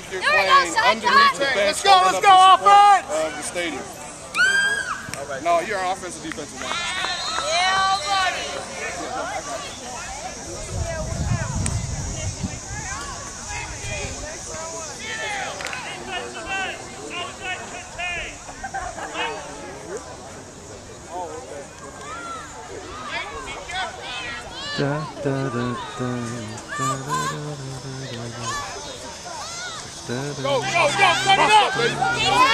think you're There we go, playing side underneath the bench. Let's go, let's go, up the offense! Of the stadium. All right. No, you're an offensive defensive line. Yeah, buddy. Da, da, da, da, da, da, da, Go, go, go, cut it!